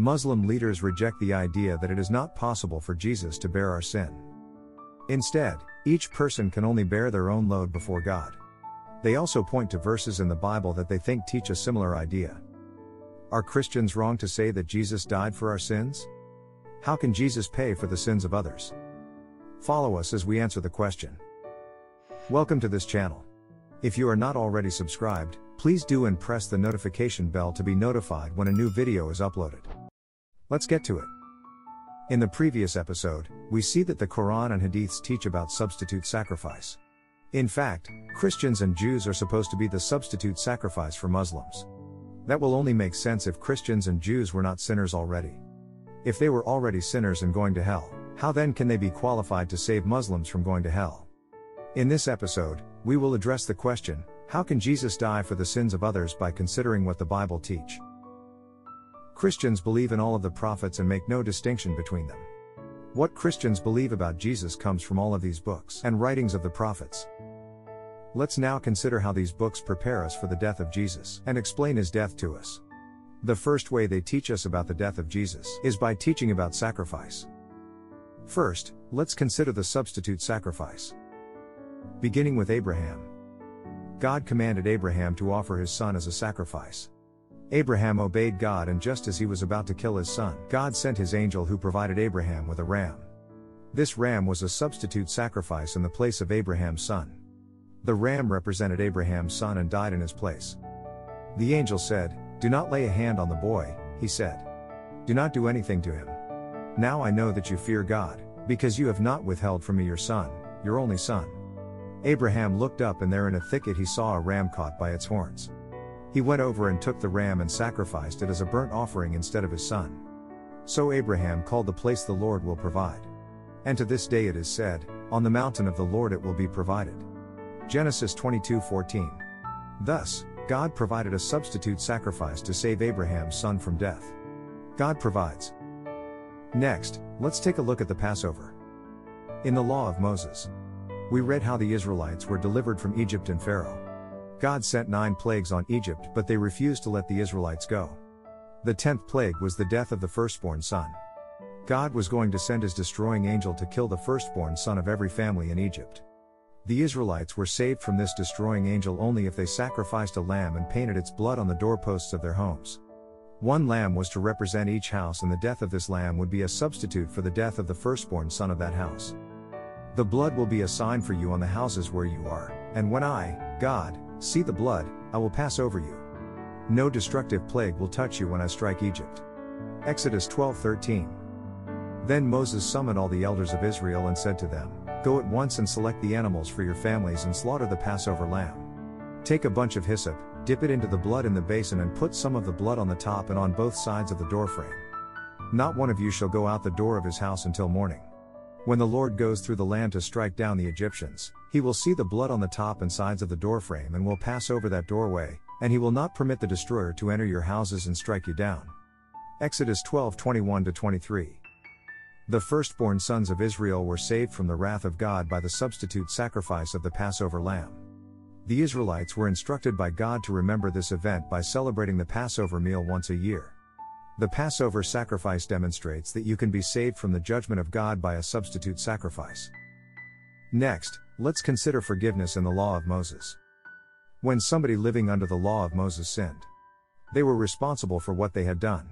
Muslim leaders reject the idea that it is not possible for Jesus to bear our sin. Instead, each person can only bear their own load before God. They also point to verses in the Bible that they think teach a similar idea. Are Christians wrong to say that Jesus died for our sins? How can Jesus pay for the sins of others? Follow us as we answer the question. Welcome to this channel. If you are not already subscribed, please do and press the notification bell to be notified when a new video is uploaded. Let's get to it. In the previous episode, we see that the Quran and Hadiths teach about substitute sacrifice. In fact, Christians and Jews are supposed to be the substitute sacrifice for Muslims. That will only make sense if Christians and Jews were not sinners already. If they were already sinners and going to hell, how then can they be qualified to save Muslims from going to hell? In this episode, we will address the question how can Jesus die for the sins of others by considering what the Bible teach? Christians believe in all of the prophets and make no distinction between them. What Christians believe about Jesus comes from all of these books and writings of the prophets. Let's now consider how these books prepare us for the death of Jesus and explain his death to us. The first way they teach us about the death of Jesus is by teaching about sacrifice. First, let's consider the substitute sacrifice. Beginning with Abraham. God commanded Abraham to offer his son as a sacrifice. Abraham obeyed God, and just as he was about to kill his son, God sent his angel who provided Abraham with a ram. This ram was a substitute sacrifice in the place of Abraham's son. The ram represented Abraham's son and died in his place. The angel said, Do not lay a hand on the boy, he said. Do not do anything to him. Now I know that you fear God, because you have not withheld from me your son, your only son. Abraham looked up, and there in a thicket he saw a ram caught by its horns. He went over and took the ram and sacrificed it as a burnt offering instead of his son. So Abraham called the place the Lord will provide. And to this day it is said, On the mountain of the Lord it will be provided. Genesis 22:14. Thus, God provided a substitute sacrifice to save Abraham's son from death. God provides. Next, let's take a look at the Passover. In the law of Moses, we read how the Israelites were delivered from Egypt and Pharaoh. God sent nine plagues on Egypt, but they refused to let the Israelites go. The tenth plague was the death of the firstborn son. God was going to send his destroying angel to kill the firstborn son of every family in Egypt. The Israelites were saved from this destroying angel only if they sacrificed a lamb and painted its blood on the doorposts of their homes. One lamb was to represent each house, and the death of this lamb would be a substitute for the death of the firstborn son of that house. The blood will be a sign for you on the houses where you are, and when I, God, See the blood, I will pass over you. No destructive plague will touch you when I strike Egypt. Exodus 12:13. Then Moses summoned all the elders of Israel and said to them, Go at once and select the animals for your families and slaughter the Passover lamb. Take a bunch of hyssop, dip it into the blood in the basin and put some of the blood on the top and on both sides of the doorframe. Not one of you shall go out the door of his house until morning. When the Lord goes through the land to strike down the Egyptians, he will see the blood on the top and sides of the doorframe and will pass over that doorway, and he will not permit the destroyer to enter your houses and strike you down. Exodus 12 21 23. The firstborn sons of Israel were saved from the wrath of God by the substitute sacrifice of the Passover lamb. The Israelites were instructed by God to remember this event by celebrating the Passover meal once a year. The Passover sacrifice demonstrates that you can be saved from the judgment of God by a substitute sacrifice. Next, let's consider forgiveness in the law of Moses. When somebody living under the law of Moses sinned, they were responsible for what they had done.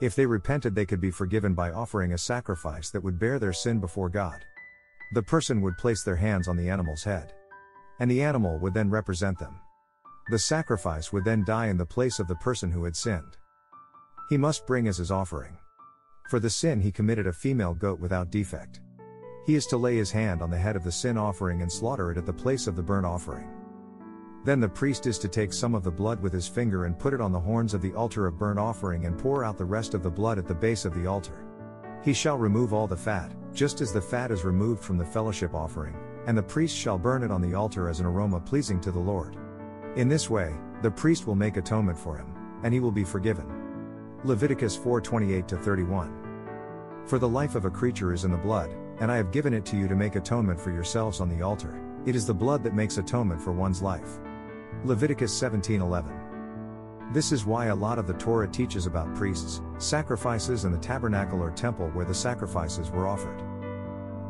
If they repented, they could be forgiven by offering a sacrifice that would bear their sin before God. The person would place their hands on the animal's head, and the animal would then represent them. The sacrifice would then die in the place of the person who had sinned he must bring as his offering. For the sin he committed a female goat without defect. He is to lay his hand on the head of the sin offering and slaughter it at the place of the burnt offering. Then the priest is to take some of the blood with his finger and put it on the horns of the altar of burnt offering and pour out the rest of the blood at the base of the altar. He shall remove all the fat, just as the fat is removed from the fellowship offering, and the priest shall burn it on the altar as an aroma pleasing to the Lord. In this way, the priest will make atonement for him, and he will be forgiven. Leviticus 4:28 31. For the life of a creature is in the blood, and I have given it to you to make atonement for yourselves on the altar. It is the blood that makes atonement for one's life. Leviticus 17:11. This is why a lot of the Torah teaches about priests, sacrifices, and the tabernacle or temple where the sacrifices were offered.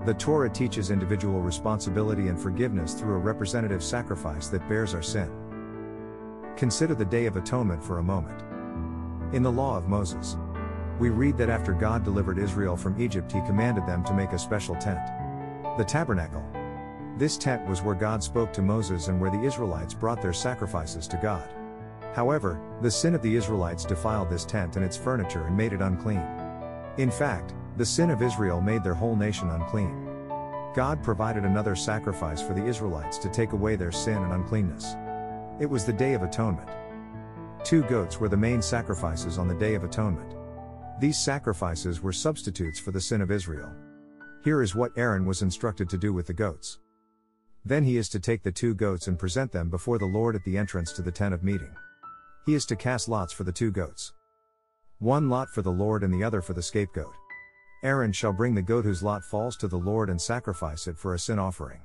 The Torah teaches individual responsibility and forgiveness through a representative sacrifice that bears our sin. Consider the Day of Atonement for a moment. In the Law of Moses, we read that after God delivered Israel from Egypt, he commanded them to make a special tent. The tabernacle. This tent was where God spoke to Moses and where the Israelites brought their sacrifices to God. However, the sin of the Israelites defiled this tent and its furniture and made it unclean. In fact, the sin of Israel made their whole nation unclean. God provided another sacrifice for the Israelites to take away their sin and uncleanness. It was the Day of Atonement. Two goats were the main sacrifices on the Day of Atonement. These sacrifices were substitutes for the sin of Israel. Here is what Aaron was instructed to do with the goats. Then he is to take the two goats and present them before the Lord at the entrance to the tent of meeting. He is to cast lots for the two goats. One lot for the Lord and the other for the scapegoat. Aaron shall bring the goat whose lot falls to the Lord and sacrifice it for a sin offering.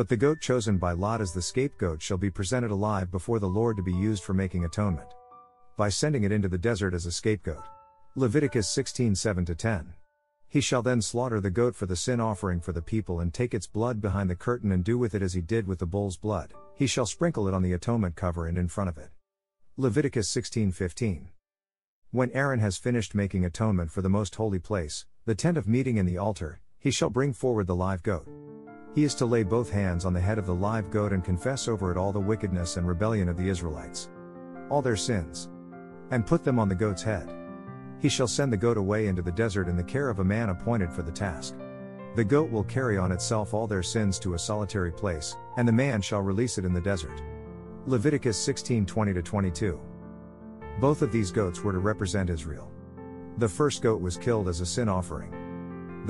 But the goat chosen by Lot as the scapegoat shall be presented alive before the Lord to be used for making atonement. By sending it into the desert as a scapegoat. Leviticus 16 7 10. He shall then slaughter the goat for the sin offering for the people and take its blood behind the curtain and do with it as he did with the bull's blood. He shall sprinkle it on the atonement cover and in front of it. Leviticus 16:15. When Aaron has finished making atonement for the most holy place, the tent of meeting and the altar, he shall bring forward the live goat. He is to lay both hands on the head of the live goat and confess over it all the wickedness and rebellion of the Israelites, all their sins, and put them on the goat's head. He shall send the goat away into the desert in the care of a man appointed for the task. The goat will carry on itself all their sins to a solitary place, and the man shall release it in the desert. Leviticus 16 20 22. Both of these goats were to represent Israel. The first goat was killed as a sin offering.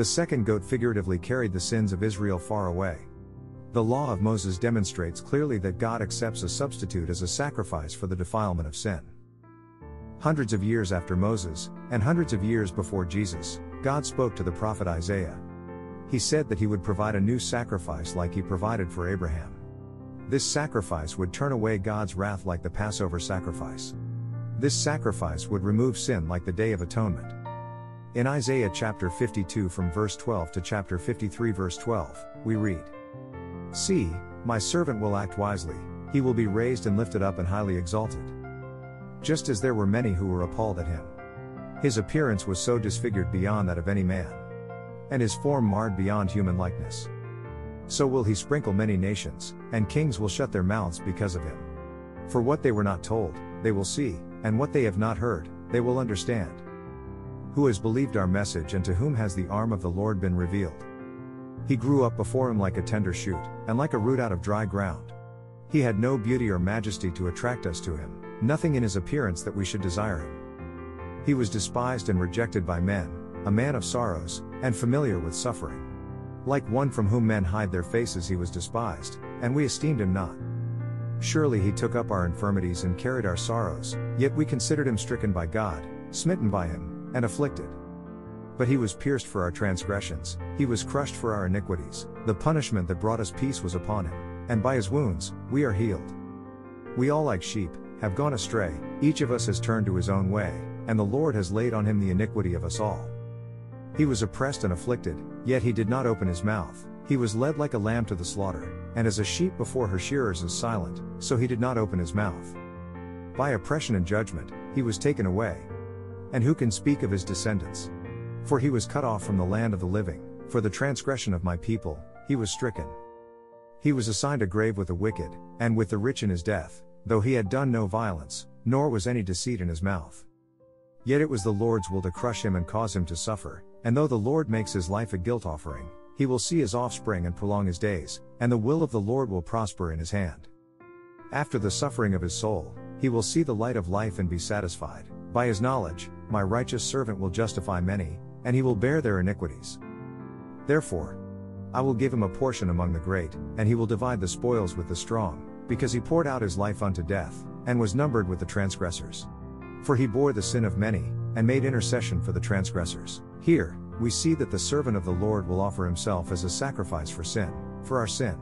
The second goat figuratively carried the sins of Israel far away. The law of Moses demonstrates clearly that God accepts a substitute as a sacrifice for the defilement of sin. Hundreds of years after Moses, and hundreds of years before Jesus, God spoke to the prophet Isaiah. He said that he would provide a new sacrifice like he provided for Abraham. This sacrifice would turn away God's wrath like the Passover sacrifice. This sacrifice would remove sin like the Day of Atonement. In Isaiah chapter 52 from verse 12 to chapter 53 verse 12, we read See, my servant will act wisely, he will be raised and lifted up and highly exalted. Just as there were many who were appalled at him. His appearance was so disfigured beyond that of any man. And his form marred beyond human likeness. So will he sprinkle many nations, and kings will shut their mouths because of him. For what they were not told, they will see, and what they have not heard, they will understand. Who has believed our message and to whom has the arm of the Lord been revealed? He grew up before him like a tender shoot, and like a root out of dry ground. He had no beauty or majesty to attract us to him, nothing in his appearance that we should desire him. He was despised and rejected by men, a man of sorrows, and familiar with suffering. Like one from whom men hide their faces, he was despised, and we esteemed him not. Surely he took up our infirmities and carried our sorrows, yet we considered him stricken by God, smitten by him, and afflicted. But he was pierced for our transgressions, he was crushed for our iniquities, the punishment that brought us peace was upon him, and by his wounds, we are healed. We all, like sheep, have gone astray, each of us has turned to his own way, and the Lord has laid on him the iniquity of us all. He was oppressed and afflicted, yet he did not open his mouth. He was led like a lamb to the slaughter, and as a sheep before her shearers is silent, so he did not open his mouth. By oppression and judgment, he was taken away. And who can speak of his descendants? For he was cut off from the land of the living, for the transgression of my people, he was stricken. He was assigned a grave with the wicked, and with the rich in his death, though he had done no violence, nor was any deceit in his mouth. Yet it was the Lord's will to crush him and cause him to suffer, and though the Lord makes his life a guilt offering, he will see his offspring and prolong his days, and the will of the Lord will prosper in his hand. After the suffering of his soul, he will see the light of life and be satisfied. By his knowledge, my righteous servant will justify many, and he will bear their iniquities. Therefore, I will give him a portion among the great, and he will divide the spoils with the strong, because he poured out his life unto death, and was numbered with the transgressors. For he bore the sin of many, and made intercession for the transgressors. Here, we see that the servant of the Lord will offer himself as a sacrifice for sin, for our sin.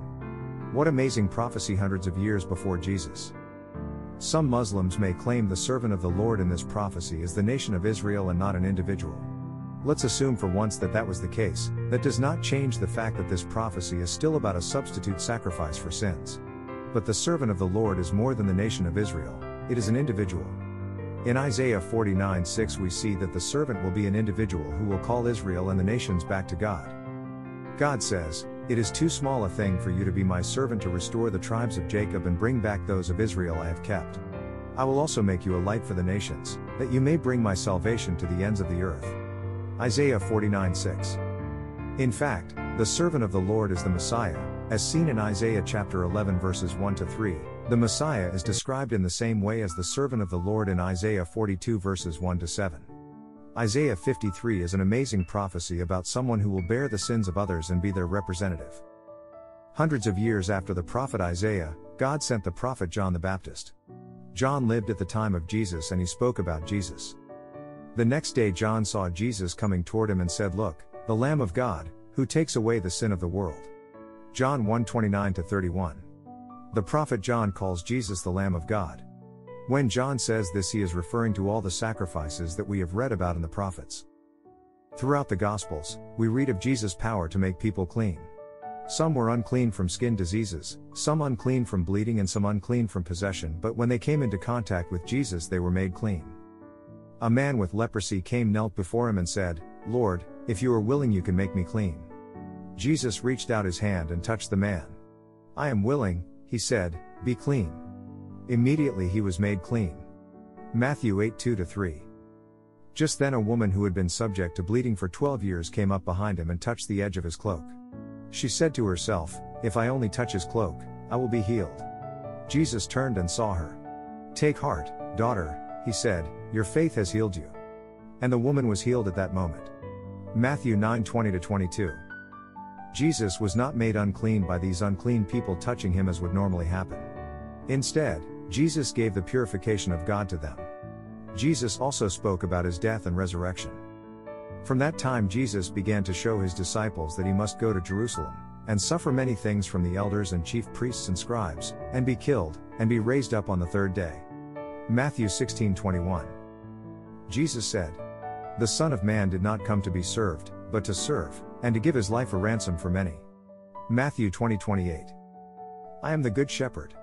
What amazing prophecy hundreds of years before Jesus. Some Muslims may claim the servant of the Lord in this prophecy is the nation of Israel and not an individual. Let's assume for once that that was the case, that does not change the fact that this prophecy is still about a substitute sacrifice for sins. But the servant of the Lord is more than the nation of Israel, it is an individual. In Isaiah 49 6, we see that the servant will be an individual who will call Israel and the nations back to God. God says, It is too small a thing for you to be my servant to restore the tribes of Jacob and bring back those of Israel I have kept. I will also make you a light for the nations, that you may bring my salvation to the ends of the earth. Isaiah 49 6. In fact, the servant of the Lord is the Messiah, as seen in Isaiah chapter 11 verses 1 to 3. The Messiah is described in the same way as the servant of the Lord in Isaiah 42 verses 1 to 7. Isaiah 53 is an amazing prophecy about someone who will bear the sins of others and be their representative. Hundreds of years after the prophet Isaiah, God sent the prophet John the Baptist. John lived at the time of Jesus and he spoke about Jesus. The next day John saw Jesus coming toward him and said, Look, the Lamb of God, who takes away the sin of the world. John 1:29 31. The prophet John calls Jesus the Lamb of God. When John says this, he is referring to all the sacrifices that we have read about in the prophets. Throughout the Gospels, we read of Jesus' power to make people clean. Some were unclean from skin diseases, some unclean from bleeding, and some unclean from possession, but when they came into contact with Jesus, they were made clean. A man with leprosy came, knelt before him, and said, Lord, if you are willing, you can make me clean. Jesus reached out his hand and touched the man. I am willing, he said, be clean. Immediately he was made clean. Matthew 8 2 3. Just then a woman who had been subject to bleeding for 12 years came up behind him and touched the edge of his cloak. She said to herself, If I only touch his cloak, I will be healed. Jesus turned and saw her. Take heart, daughter, he said, your faith has healed you. And the woman was healed at that moment. Matthew 9 20 22. Jesus was not made unclean by these unclean people touching him as would normally happen. Instead, Jesus gave the purification of God to them. Jesus also spoke about his death and resurrection. From that time, Jesus began to show his disciples that he must go to Jerusalem, and suffer many things from the elders and chief priests and scribes, and be killed, and be raised up on the third day. Matthew 16:21. Jesus said, The Son of Man did not come to be served, but to serve, and to give his life a ransom for many. Matthew 20:28. I am the good shepherd.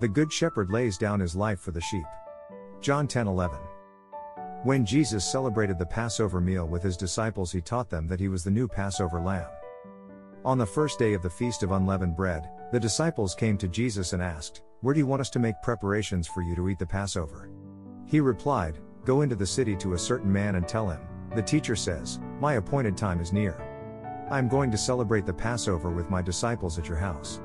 The good shepherd lays down his life for the sheep. John 10:11. When Jesus celebrated the Passover meal with his disciples, he taught them that he was the new Passover lamb. On the first day of the feast of unleavened bread, the disciples came to Jesus and asked, "Where do you want us to make preparations for you to eat the Passover?" He replied, "Go into the city to a certain man and tell him, the teacher says, My appointed time is near. I am going to celebrate the Passover with my disciples at your house.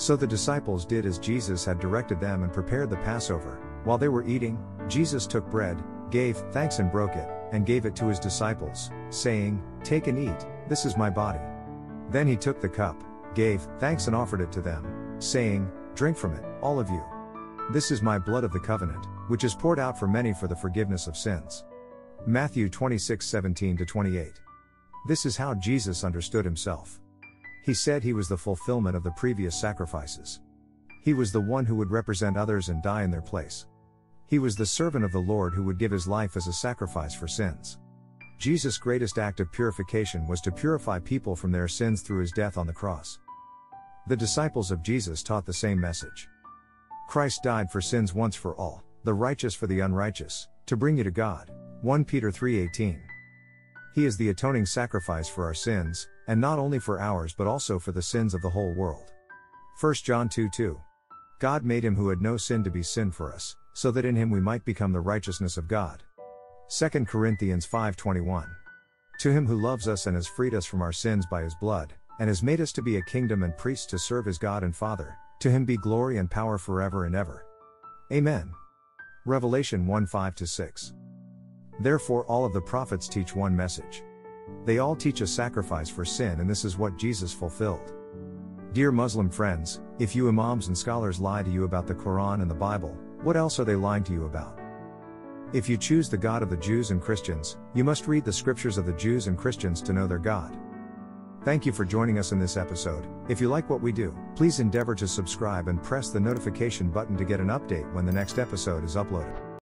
So the disciples did as Jesus had directed them and prepared the Passover. While they were eating, Jesus took bread, gave thanks and broke it, and gave it to his disciples, saying, Take and eat, this is my body. Then he took the cup, gave thanks and offered it to them, saying, Drink from it, all of you. This is my blood of the covenant, which is poured out for many for the forgiveness of sins. Matthew 26 17 28. This is how Jesus understood himself. He said he was the fulfillment of the previous sacrifices. He was the one who would represent others and die in their place. He was the servant of the Lord who would give his life as a sacrifice for sins. Jesus' greatest act of purification was to purify people from their sins through his death on the cross. The disciples of Jesus taught the same message. Christ died for sins once for all, the righteous for the unrighteous, to bring you to God. 1 Peter 3:18. He is the atoning sacrifice for our sins, and not only for ours but also for the sins of the whole world. 1 John 2 2. God made him who had no sin to be sin for us, so that in him we might become the righteousness of God. 2 Corinthians 5:21. To him who loves us and has freed us from our sins by his blood, and has made us to be a kingdom and priests to serve his God and Father, to him be glory and power forever and ever. Amen. Revelation 1 5 6. Therefore, all of the prophets teach one message. They all teach a sacrifice for sin, and this is what Jesus fulfilled. Dear Muslim friends, if you imams and scholars lie to you about the Quran and the Bible, what else are they lying to you about? If you choose the God of the Jews and Christians, you must read the scriptures of the Jews and Christians to know their God. Thank you for joining us in this episode. If you like what we do, please endeavor to subscribe and press the notification button to get an update when the next episode is uploaded.